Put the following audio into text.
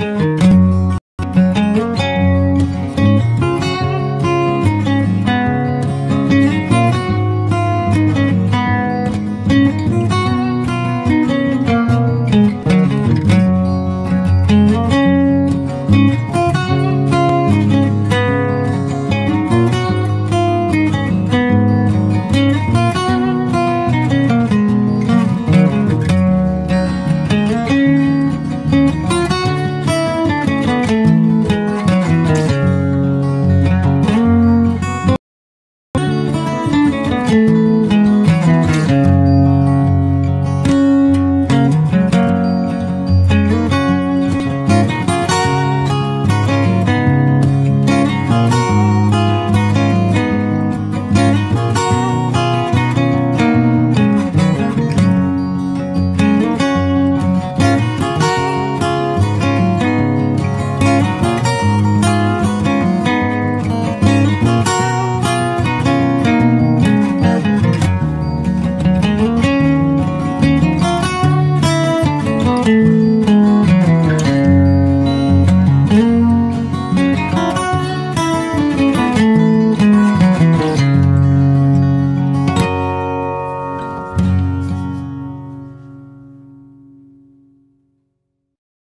you